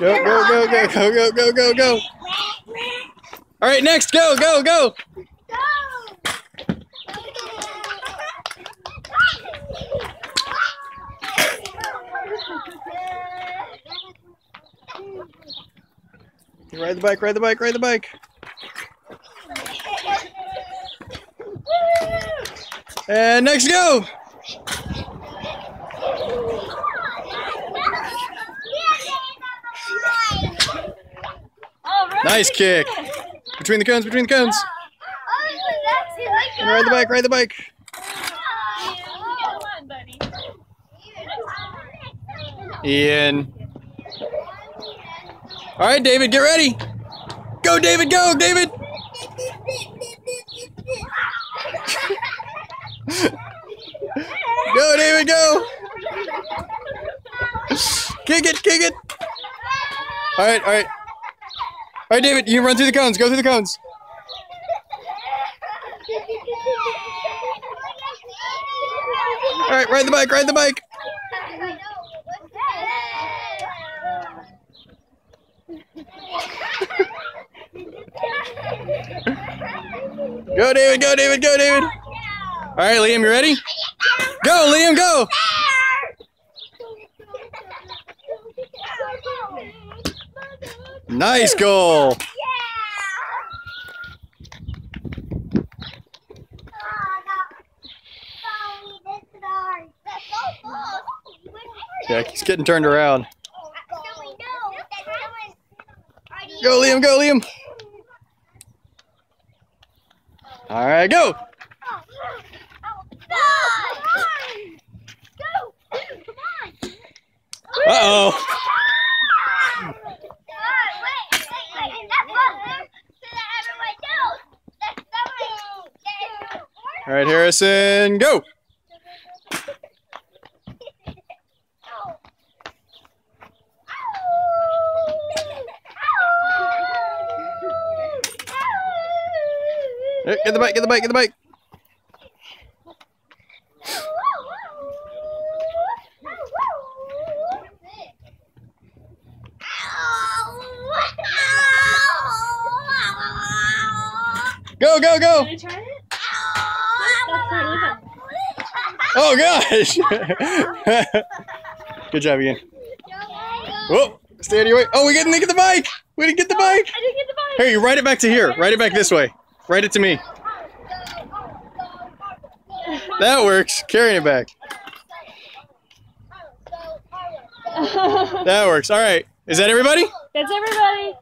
Go, go, go, go, go, go, go, go, go. All right, next, go, go, go. Ride the bike, ride the bike, ride the bike. And next, go. Nice kick. Between the cones, between the cones. Ride the bike, ride the bike. Ian. All right, David, get ready. Go, David, go, David. go, David, go. Kick it, kick it. All right, all right. All right, David, you run through the cones. Go through the cones. All right, ride the bike, ride the bike. Go, David, go, David, go, David. All right, Liam, you ready? Go, Liam, go. Nice goal. Yeah, he's getting turned around. Go, Liam, go, Liam. All right, go. Uh-oh. All right, Harrison, go. Get the bike, get the bike, get the bike. Go, go, go. Oh gosh! Good job again. Whoa! Stay on your way. Oh, we didn't get the bike. We didn't get the bike. I didn't get the bike. Here, you ride it back to here. Ride it back this way. Ride it to me. That works. Carrying it back. That works. All right. Is that everybody? That's everybody.